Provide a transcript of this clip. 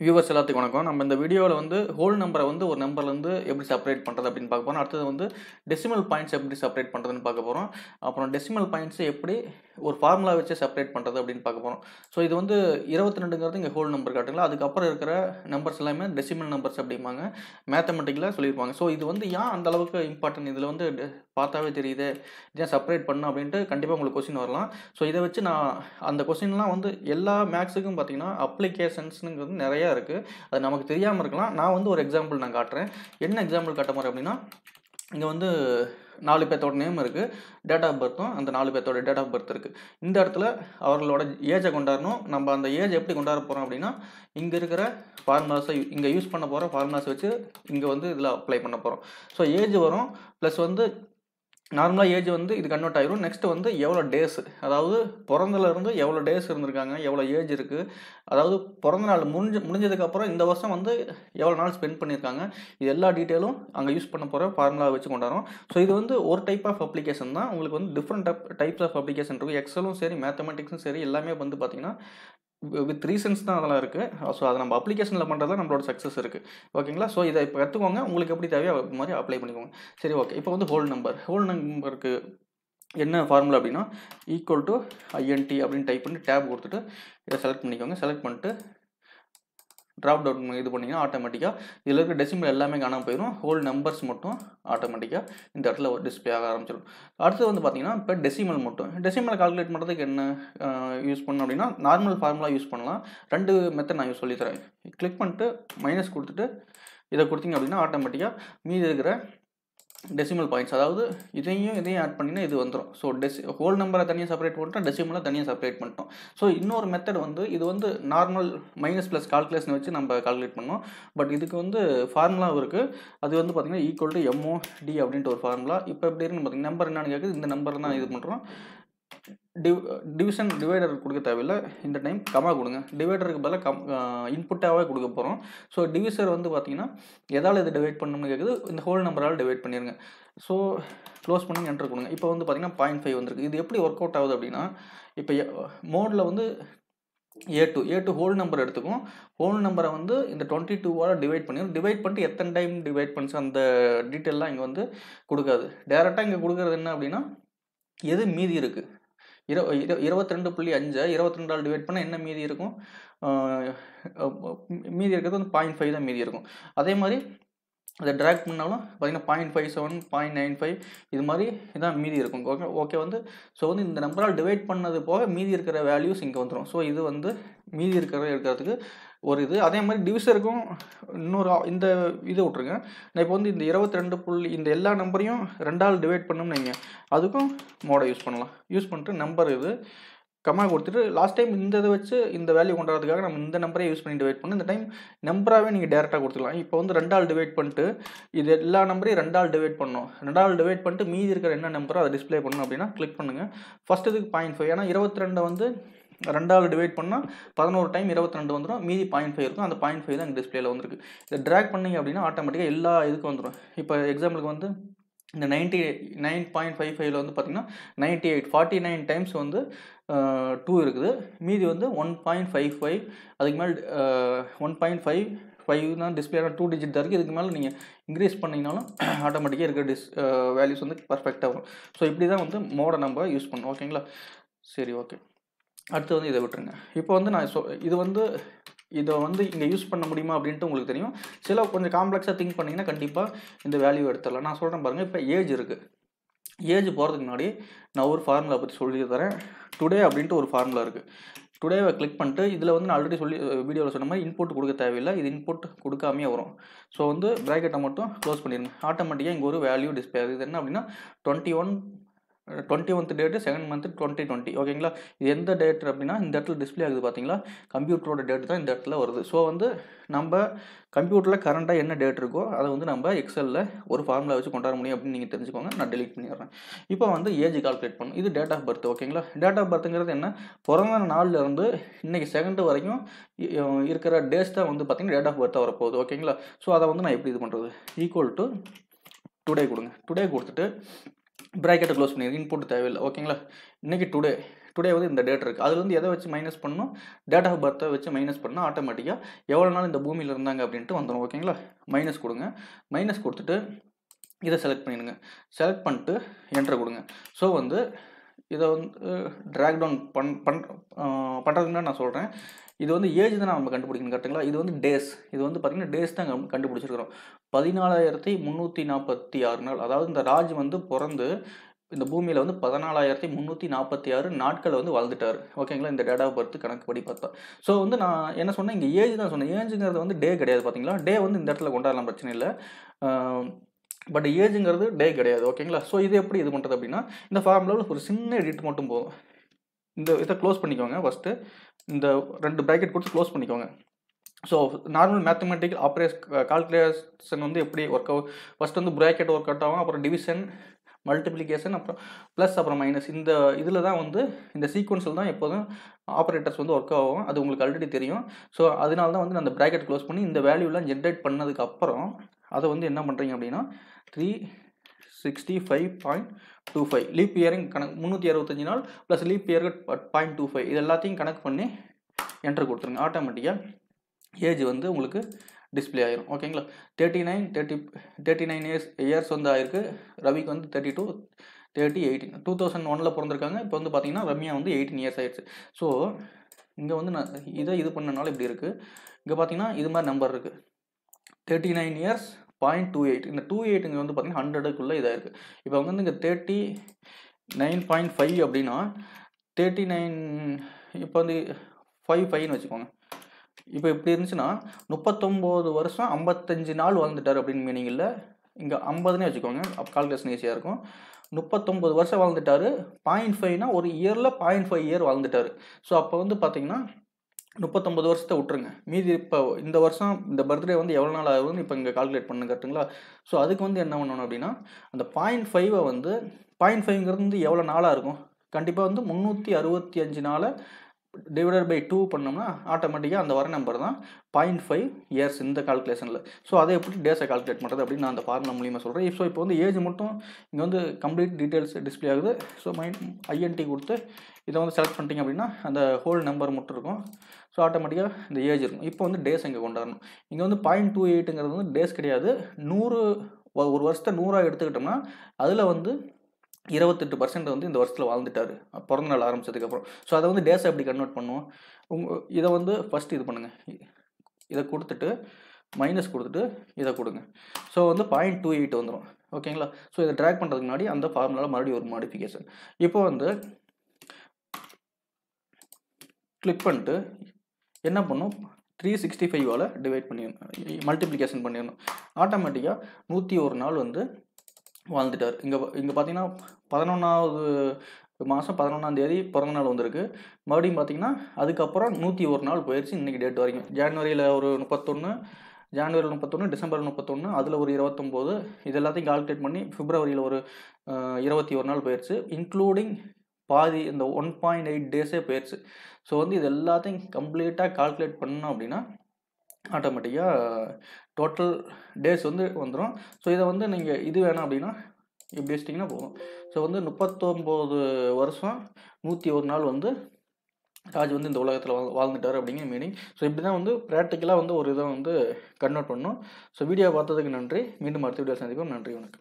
Viewers எல்லாத்துக்கும் வணக்கம். நம்ம இந்த வீடியோவில் வந்து ஹோல் நம்பரை வந்து ஒரு நம்பர்லேருந்து எப்படி செப்பரேட் பண்ணுறது அப்படின்னு பார்க்க போகிறோம் அடுத்தது வந்து டெசிமல் பாயிண்ட்ஸ் எப்படி செப்பரேட் பண்ணுறதுன்னு பார்க்க போகிறோம் அப்புறம் டெசிமல் பாயிண்ட்ஸை எப்படி ஒரு ஃபார்முலா வச்சு செப்பரேட் பண்ணுறது அப்படின்னு பார்க்க போகிறோம் ஸோ இது வந்து இருபத்தி ரெண்டுங்கிறது இங்கே ஹோல் நம்பர் காட்டுங்களா? அதுக்கப்புறம் இருக்கிற நம்பர்ஸ் எல்லாமே டெசிமல் நம்பர்ஸ் அப்படிம்பாங்க. மேத்தமெட்டிக்கில் சொல்லியிருப்பாங்க. ஸோ இது வந்து ஏன் அந்த அளவுக்கு இம்பார்ட்டன்ட் இதில் வந்து பார்த்தாவே தெரியுது. ஏன் செப்பரேட் பண்ணணும் அப்படின்ட்டு கண்டிப்பாக உங்களுக்கு கொஸ்டின் வரலாம். ஸோ இதை வச்சு நான் அந்த கொஸ்டின்லாம் வந்து எல்லா மேக்ஸுக்கும் பார்த்தீங்கன்னா அப்ளிகேஷன்ஸுங்கிறது நிறையா இருக்குது அது நமக்கு தெரியாமல் இருக்கலாம். நான் வந்து ஒரு எக்ஸாம்பிள் நான் காட்டுறேன். என்ன எக்ஸாம்பிள் காட்ட போகிறேன் அப்படின்னா இங்கே வந்து நாலு பேர்த்தோட நேம் இருக்குது டேட் ஆஃப் பர்த்தும் அந்த நாலு பேர்த்தோட டேட் ஆஃப் பர்த் இருக்குது இந்த இடத்துல அவர்களோட ஏஜை கொண்டாடணும். நம்ம அந்த ஏஜ் எப்படி கொண்டாட போகிறோம் அப்படின்னா இங்கே இருக்கிற ஃபார்முலாஸை இங்கே யூஸ் பண்ண போகிற ஃபார்முலாஸை வச்சு இங்கே வந்து இதில் அப்ளை பண்ண போகிறோம் ஸோ ஏஜ் வரும். ப்ளஸ் வந்து நார்மலாக ஏஜ் வந்து இது கன்வெர்ட் ஆயிரும். நெக்ஸ்ட்டு வந்து எவ்வளோ டேஸ் அதாவது பிறந்தலேருந்து எவ்வளோ டேஸ் இருந்திருக்காங்க? எவ்வளோ ஏஜ் இருக்குது அதாவது பிறந்த நாள் முடிஞ்சு முடிஞ்சதுக்கப்புறம் இந்த வருஷம் வந்து எவ்வளோ நாள் ஸ்பெண்ட் பண்ணியிருக்காங்க இது எல்லா டீட்டெயிலும் அங்கே யூஸ் பண்ண போகிற ஃபார்முலா வச்சு கொண்டாடுறோம் ஸோ இது வந்து ஒரு டைப் ஆஃப் அப்ளிகேஷன் தான். உங்களுக்கு வந்து டிஃப்ரெண்ட் டைப்ஸ் ஆஃப் அப்ளிகேஷன் இருக்கும். எக்ஸலும் சரி மேத்தமெட்டிக்ஸும் சரி எல்லாமே வந்து பார்த்திங்கன்னா வித் ரீசன்ஸ் தான் அதெல்லாம் இருக்குது ஸோ அதை நம்ம அப்ளிகேஷனில் பண்ணுறது தான் நம்மளோட சக்ஸஸ் இருக்குது ஓகேங்களா ஸோ இதை இப்போ கற்றுக்கோங்க உங்களுக்கு எப்படி தேவையோ அது மாதிரி அப்ளை பண்ணிக்கோங்க. சரி ஓகே இப்போ வந்து ஹோல் நம்பர் ஹோல் நம்பருக்கு என்ன ஃபார்முலா அப்படின்னா ஈக்குவல் டு ஐஎன்டி அப்படின்னு டைப் பண்ணி டேப் கொடுத்துட்டு இதை செலக்ட் பண்ணிக்கோங்க. செலக்ட் பண்ணிட்டு ட்ராப் டவுன் இது பண்ணிங்கன்னா ஆட்டோமேட்டிக்காக இதில் இருக்க டெசிமல் எல்லாமே காணாமல் போயிடும் ஹோல் நம்பர்ஸ் மட்டும் ஆட்டோமேட்டிக்காக இந்த இடத்துல ஒரு டிஸ்பிளே ஆக ஆரம்பிச்சிடும் அடுத்து வந்து பார்த்தீங்கன்னா இப்போ டெசிமல் மட்டும். டெசிமல் கால்குலேட் பண்ணுறதுக்கு என்ன யூஸ் பண்ணணும் அப்படின்னா நார்மல் ஃபார்முலா யூஸ் பண்ணலாம். ரெண்டு மெத்தட் நான் சொல்லித்தரேன் கிளிக் பண்ணிட்டு மைனஸ் கொடுத்துட்டு இதை கொடுத்தீங்க அப்படின்னா ஆட்டோமேட்டிக்காக மீதி இருக்கிற டெசிமல் பாயிண்ட்ஸ் அதாவது இதையும் இதையும் ஆட் பண்ணினா இது வந்துடும் ஸோ டெசி ஹோல் நம்பரை தனியாக செப்பரேட் பண்ணிட்டோம் டெசிமலை தனியாக செப்பரேட் பண்ணிட்டோம். ஸோ இன்னொரு மெத்தட் வந்து இது வந்து நார்மல் மைனஸ் ப்ளஸ் கால்குலேஷன் வச்சு நம்ம கால்குலேட் பண்ணோம் பட் இதுக்கு வந்து ஃபார்முலாவும் இருக்குது அது வந்து பார்த்திங்கன்னா ஈக்குவல் டு எம்ஓ டி அப்படின்ட்டு ஒரு ஃபார்முலா இப்போ எப்படி இருக்குன்னு பார்த்தீங்கன்னா நம்பர் என்னன்னு கேட்குது இந்த நம்பர் தான் இது பண்ணுறோம் டிவ் டிவிஷன் டிவைடர் கொடுக்க தேவையில்லை. இந்த டைம் கமா கொடுங்க. டிவைடருக்கு பதிலாக கம் இன்புட்டாகவே கொடுக்க போகிறோம் ஸோ டிவிசர் வந்து பார்த்தீங்கன்னா எதால் இது டிவைட் பண்ணணும்னு கேட்குது இந்த ஹோல் நம்பரால் டிவைட் பண்ணிடுங்க ஸோ க்ளோஸ் பண்ணி என்ட்ரு கொடுங்க. இப்போ வந்து பார்த்தீங்கன்னா பாயிண்ட் ஃபைவ் வந்துருக்கு. இது எப்படி ஒர்க் அவுட் ஆகுது அப்படின்னா இப்போ மோடில் வந்து A to A to whole number எடுத்துக்கும் ஹோல் நம்பரை வந்து இந்த டுவெண்ட்டி டூவால் டிவைட் பண்ணிடும் டிவைட் பண்ணிட்டு எத்தனை டைம் டிவைட் பண்ணிச்சு அந்த டீட்டெயிலாம் இங்கே வந்து கொடுக்காது. டேரெக்டாக இங்கே கொடுக்குறது என்ன அப்படின்னா எது மீதி இருக்குது இரு இரு இருபத்தி ரெண்டு புள்ளி அஞ்சை இருபத்தி ரெண்டால் டிவைட் பண்ணால் என்ன மீதி இருக்கும்? மீதி இருக்கிறது வந்து பாயிண்ட் ஃபைவ் தான் மீதி இருக்கும். அதே மாதிரி அதை ட்ராக் பண்ணாலும் பார்த்தீங்கன்னா point five seven point nine five இது மாதிரி இதான் மீதி இருக்கும். ஓகே ஓகே வந்து ஸோ வந்து இந்த நம்பரால் டிவைட் பண்ணது போக மீதி இருக்கிற வேல்யூஸ் இங்கே வந்துடும் ஸோ இது வந்து மீதி இருக்கிற இருக்கிறதுக்கு ஒரு இது. அதே மாதிரி டிவிசருக்கும் இன்னொரு இந்த இதை விட்ருங்க நான் இப்போ வந்து இந்த இருபத்தி ரெண்டு புள்ளி இந்த எல்லா நம்பரையும் ரெண்டால் டிவைட் பண்ணோம்னு வைங்க. அதுக்கும் மோடை யூஸ் பண்ணலாம். யூஸ் பண்ணிட்டு நம்பர் இது. கம்மா கொடுத்துட்டு லாஸ்ட் டைம் இந்த இதை வச்சு இந்த வேல்யூ கொண்டாடுறதுக்காக நம்ம இந்த நம்பரே யூஸ் பண்ணி டிவைட் பண்ணோம் இந்த டைம் நம்பராகவே நீங்கள் டேரெக்டாக கொடுத்துக்கலாம். இப்போ வந்து ரெண்டால் டிவைட் பண்ணிட்டு இது எல்லா நம்பரையும் ரெண்டால் டிவைட் பண்ணணும். ரெண்டால் டிவைட் பண்ணிட்டு மீதி இருக்கிற என்ன நம்பரோ அதை டிஸ்ப்ளே பண்ணணும் அப்படின்னா கிளிக் பண்ணுங்கள் ஃபஸ்ட் இதுக்கு பாயிண்ட் ஃபைவ் ஏன்னா இருபத்தி ரெண்டை வந்து ரெண்டாவது டிவைட் பண்ணால் பதினோரு டைம் இருபத்தி ரெண்டு வந்துடும் மீதி பாயிண்ட் ஃபைவ் இருக்கும். அந்த பாயிண்ட் ஃபைவ் தான் டிஸ்பிளேல வந்துருக்கு. இதை ட்ராக் பண்ணீங்க அப்படின்னா ஆட்டோமேட்டிக்காக எல்லா இதுக்கும் வந்துடும் இப்போ எக்ஸாம்பிளுக்கு வந்து இந்த நைன்ட்டி நைன் பாயிண்ட் ஃபைவ் ஃபைவ்ல வந்து பார்த்தீங்கன்னா ninety eight forty nine times வந்து டூ இருக்குது. மீதி வந்து ஒன் பாயிண்ட் ஃபைவ் ஃபைவ் அதுக்கு மேலே ஒன் பாயிண்ட் ஃபைவ் ஃபைவ் தான் டிஸ்பிளே டூ டிஜிட் தான் இருக்குது இதுக்கு மேலே நீங்கள் இன்க்ரீஸ் பண்ணிங்கனாலும் ஆட்டோமேட்டிக்காக இருக்கிற டிஸ் வேல்யூஸ் வந்து பர்ஃபெக்டாக வரும். ஸோ இப்படி தான் வந்து மோடை நம்ம யூஸ் பண்ணோம் ஓகேங்களா சரி ஓகே அடுத்து வந்து இதை விட்டுருங்க. இப்போ வந்து நான் சொ இது வந்து இதை வந்து இங்கே யூஸ் பண்ண முடியுமா அப்படின்ட்டு உங்களுக்கு தெரியும். சில கொஞ்சம் காம்ப்ளெக்ஸாக திங்க் பண்ணிங்கன்னா கண்டிப்பாக இந்த வேல்யூ எடுத்துடலாம். நான் சொல்கிறேன் பாருங்கள் இப்போ ஏஜ் இருக்குது ஏஜ் போகிறதுக்கு முன்னாடி நான் ஒரு ஃபார்முலா பற்றி சொல்லி தரேன். டுடே அப்படின்ட்டு ஒரு ஃபார்முலா இருக்குது டுடேவை கிளிக் பண்ணிட்டு இதில் வந்து நான் ஆல்ரெடி சொல்லி வீடியோவில் சொன்ன மாதிரி இன்புட் கொடுக்க தேவையில்லை. இது இன்புட் கொடுக்காமே வரும். ஸோ வந்து ப்ராக்கெட்டை மட்டும் க்ளோஸ் பண்ணிடுங்க ஆட்டோமேட்டிக்காக இங்கே ஒரு வேல்யூ டிஸ்பிளே ஆகுது. என்ன அப்படின்னா twenty one twenty ஒன்த் date second month twenty twenty ஓகேங்களா இது எந்த டேட் அப்படின்னா இந்த இடத்துல டிஸ்ப்ளே ஆகுது பார்த்தீங்களா கம்ப்யூட்டரோட டேட் தான் இந்த இடத்துல வருது. ஸோ வந்து நம்ம கம்ப்யூட்டரில் கரண்ட்டாக என்ன டேட் இருக்கோ அதை வந்து நம்ம எக்ஸலில் ஒரு ஃபார்முலா வச்சு கொண்டாட முடியும் அப்படின்னு நீங்கள் தெரிஞ்சுக்கோங்க. நான் டெலிட் பண்ணிடுறேன். இப்போ வந்து ஏஜ் கால்குலேட் பண்ணும் இது டேட் ஆஃப் பர்த் ஓகேங்களா டேட் ஆஃப் பர்த்துங்கிறது என்ன? பிறந்த நாள்ல இருந்து இன்னைக்கு செகண்ட் வரைக்கும் இருக்கிற டேஸ் தான் வந்து பார்த்தீங்கன்னா டேட் ஆஃப் பர்த்தாக வரப்போகுது ஓகேங்களா ஸோ அதை வந்து நான் எப்படி இது பண்ணுறது ஈக்குவல் டு டுடே கொடுங்க. டுடே கொடுத்துட்டு ப்ராக்கெட்டை க்ளோஸ் பண்ணிடுங்க இன்புட் தேவையில்லை. ஓகேங்களா இன்றைக்கி டுடே டுடே வந்து இந்த டேட் இருக்குது அதுல வந்து எதை வச்சு மைனஸ் பண்ணணும்? டேட் ஆஃப் பர்த்தை வச்சு மைனஸ் பண்ணால் ஆட்டோமேட்டிக்காக எவ்வளோ நாள் இந்த பூமியில் இருந்தாங்க அப்படின்ட்டு வந்துடும் ஓகேங்களா மைனஸ் கொடுங்க. மைனஸ் கொடுத்துட்டு இதை செலக்ட் பண்ணிடுங்க. செலக்ட் பண்ணிட்டு என்டர் கொடுங்க. ஸோ வந்து இதை வந்து uh, ட்ராக் டவுன் பண் பண் பண்ணுறதுன்னா நான் சொல்கிறேன் இது வந்து ஏஜ் தான் நம்ம கண்டுபிடிக்கணும் கரெக்டுங்களா இது வந்து டேஸ் இது வந்து பார்த்திங்கன்னா டேஸ் தான் கண்டுபிடிச்சிருக்கிறோம். பதினாலாயிரத்தி முந்நூற்றி நாற்பத்தி ஆறு நாள். அதாவது இந்த ராஜ் வந்து பிறந்து இந்த பூமியில் வந்து பதினாலாயிரத்தி முந்நூற்றி நாற்பத்தி ஆறு நாட்களை வந்து வாழ்ந்துட்டார். ஓகேங்களா இந்த டேட் ஆஃப் பர்த் கணக்குப்படி பார்த்தா. ஸோ வந்து நான் என்ன சொன்னேன்? இங்கே ஏஜ் தான் சொன்னேன். ஏஜுங்கிறது வந்து டே கிடையாது பார்த்தீங்களா டே வந்து இந்த இடத்துல கொண்டாடலாம் பிரச்சனை இல்லை. பட் ஏஜுங்கிறது டே கிடையாது. ஓகேங்களா ஸோ இது எப்படி இது பண்ணுறது அப்படின்னா இந்த ஃபார்முலாவில் ஒரு சின்ன எடிட் மட்டும் போதும். இந்த இதை க்ளோஸ் பண்ணிக்கோங்க ஃபஸ்ட்டு இந்த ரெண்டு ப்ராக்கெட் கொடுத்து க்ளோஸ் பண்ணிக்கோங்க. ஸோ நார்மல் மேத்தமெட்டிக்கல் ஆப்ரேஸ் கால்குலேஷன் வந்து எப்படி ஒர்க் ஆகும் ஃபஸ்ட் வந்து ப்ராக்கெட் ஒர்க் அவுட் ஆகும் அப்புறம் டிவிஷன் மல்டிப்ளிகேஷன் அப்புறம் ப்ளஸ் அப்புறம் மைனஸ் இந்த இதில் தான் வந்து இந்த சீக்வன்ஸில் தான் எப்போதும் ஆப்ரேட்டர்ஸ் வந்து ஒர்க் ஆகும். அது உங்களுக்கு ஆல்ரெடி தெரியும். ஸோ அதனால தான் வந்து நான் அந்த ப்ராக்கெட் க்ளோஸ் பண்ணி இந்த வேல்யூலாம் ஜென்ரேட் பண்ணதுக்கு அப்புறம் அதை வந்து என்ன பண்ணுறீங்க அப்படின்னா three sixty five point two five leap earring கணக்கு முந்நூற்றி அறுபத்தஞ்சு நாள் plus leap year point two five இது எல்லாத்தையும் கணக்கு பண்ணி என்ட்ரு கொடுத்துருங்க. ஆட்டோமேட்டிக்காக ஏஜ் வந்து உங்களுக்கு டிஸ்ப்ளே ஆயிரும். ஓகேங்களா thirty nine thirty thirty nine years years வந்து ஆயிருக்கு. ரவிக்கு வந்து thirty two thirty eighteen two thousand ஒனில் பிறந்திருக்காங்க. இப்போ வந்து பார்த்தீங்கன்னா ரம்யா வந்து எயிட்டீன் இயர்ஸ் ஆயிடுச்சு. ஸோ இங்கே வந்து நான் இதை இது பண்ணனால இப்படி இருக்குது இங்கே பார்த்தீங்கன்னா இது மாதிரி நம்பர் இருக்குது thirty nine years point two eight இந்த டூ எயிட் இங்கே வந்து பார்த்தீங்கன்னா ஹண்ட்ரடுக்குள்ளே இதாக இருக்குது இப்போ வந்து இங்கே தேர்ட்டி நைன் பாயிண்ட் ஃபைவ் அப்படின்னா தேர்ட்டி நைன் இப்போ வந்து ஃபைவ் ஃபைவ்னு வச்சுக்கோங்க. இப்போ இப்படி இருந்துச்சுன்னா முப்பத்தொம்போது வருஷம் ஐம்பத்தஞ்சு நாள் வாழ்ந்துட்டார் அப்படின்னு மீனிங் இல்லை இங்கே ஐம்பதுனே வச்சுக்கோங்க அப்போ கால்குலேஷன் ஈஸியாக இருக்கும். முப்பத்தொம்பது வருஷம் வாழ்ந்துட்டாரு பாயிண்ட் ஃபைவ்னா ஒரு இயரில் பாயிண்ட் ஃபைவ் இயர் வாழ்ந்துட்டார். ஸோ அப்போ வந்து பார்த்திங்கன்னா முப்பத்தொம்பது வருஷத்தை விட்டுருங்க. மீதி இப்போ இந்த வருஷம் இந்த பர்த்டே வந்து எவ்வளோ நாள் ஆகுதுன்னு இப்போ இங்கே கால்குலேட் பண்ணுங்க கரெக்ட்டுங்களா ஸோ அதுக்கு வந்து என்ன பண்ணணும் அப்படின்னா அந்த பாயிண்ட் ஃபைவை வந்து பாயிண்ட் ஃபைவ்ங்கிறது வந்து எவ்வளோ நாளாக இருக்கும்? கண்டிப்பாக வந்து முந்நூற்றி அறுபத்தி அஞ்சு நாளை டிவைடட் பை டூ பண்ணோம்னா ஆட்டோமேட்டிக்காக அந்த வர நம்பர் தான் பாயிண்ட் ஃபைவ் இயர்ஸ் இந்த கால்குலேஷனில் ஸோ அதை எப்படி டேஸை கால்குலேட் பண்ணுறது அப்படின்னு நான் அந்த ஃபார்முலா மூலியமாக சொல்கிறேன் ஸோ இப்போ வந்து ஏஜ் மட்டும் இங்கே வந்து கம்ப்ளீட் டீட்டெயில்ஸ் டிஸ்ப்ளே ஆகுது. ஸோ மைண்ட் ஐஎன்டி கொடுத்து இதை வந்து செலக்ட் பண்ணிட்டீங்க அப்படின்னா அந்த ஹோல் நம்பர் மட்டும் இருக்கும். ஸோ ஆட்டோமேட்டிக்காக இந்த ஏஜ் இருக்கும். இப்போ வந்து டேஸ் இங்கே கொண்டாடணும். இங்கே வந்து பாயிண்ட் டூ எயிட்டுங்கிறது வந்து டேஸ் கிடையாது. நூறு ஒரு வருஷத்தை நூறாக எடுத்துக்கிட்டோம்னா அதில் வந்து இருபத்தெட்டு பர்சன்ட் வந்து இந்த வருஷத்தில் வாழ்ந்துட்டாரு. பிறந்த நாள் ஆரம்பிச்சதுக்கப்புறம். ஸோ அதை வந்து டேஸை எப்படி கன்வெர்ட் பண்ணுவோம்? உங்கள் இதை வந்து ஃபஸ்ட் இது பண்ணுங்கள் இதை கொடுத்துட்டு மைனஸ் கொடுத்துட்டு இதை கொடுங்க. ஸோ வந்து பாயிண்ட் டூ எயிட் வந்துடும் ஓகேங்களா? ஸோ இதை ட்ராக் பண்ணுறதுக்கு முன்னாடி அந்த ஃபார்முலாவில் மறுபடியும் ஒரு மாடிஃபிகேஷன் இப்போ வந்து கிளிக் பண்ணிட்டு என்ன பண்ணும்? த்ரீ சிக்ஸ்டி ஃபைவால் டிவைட் பண்ணிடணும் மல்டிப்ளிகேஷன் பண்ணிடணும். ஆட்டோமேட்டிக்காக நூற்றி ஒரு நாள் வந்து வாழ்ந்துட்டார். இங்கே இங்கே பார்த்தீங்கன்னா பதினொன்றாவது மாதம் பதினொன்றாம் தேதி பிறந்த நாள் வந்திருக்கு. மறுபடியும் பார்த்தீங்கன்னா அதுக்கப்புறம் நூற்றி ஒரு நாள் போயிடுச்சு இன்றைக்கி டேட் வரைக்கும். ஜனவரியில் ஒரு முப்பத்தொன்று ஜான்வரியில் முப்பத்தொன்று டிசம்பர் முப்பத்தொன்று அதில் ஒரு இருபத்தொம்போது இது எல்லாத்தையும் கால்குலேட் பண்ணி பிப்ரவரியில் ஒரு இருபத்தி ஒரு நாள் போயிடுச்சு இன்க்ளூடிங் பாதி இந்த ஒன் பாயிண்ட் எயிட் டேஸே போயிடுச்சு ஸோ வந்து இது எல்லாத்தையும் கம்ப்ளீட்டாக கால்குலேட் பண்ணோம் அப்படின்னா ஆட்டோமேட்டிக்காக டோட்டல் டேஸ் வந்து வந்துடும் ஸோ இதை வந்து நீங்கள் இது வேணாம் அப்படின்னா இப்படி வச்சிட்டிங்கன்னா போதும். ஸோ வந்து முப்பத்தொம்போது வருஷம் நூற்றி ஒரு நாள் வந்து ராஜ் வந்து இந்த உலகத்தில் வாழ் வாழ்ந்துட்டார் அப்படிங்கிற மீனிங் ஸோ இப்படி தான் வந்து ப்ராக்டிக்கலாக வந்து ஒரு இதை வந்து கன்வெர்ட் பண்ணும் ஸோ வீடியோ பார்த்ததுக்கு நன்றி. மீண்டும் அடுத்த வீடியோ சந்திப்போம். நன்றி வணக்கம்.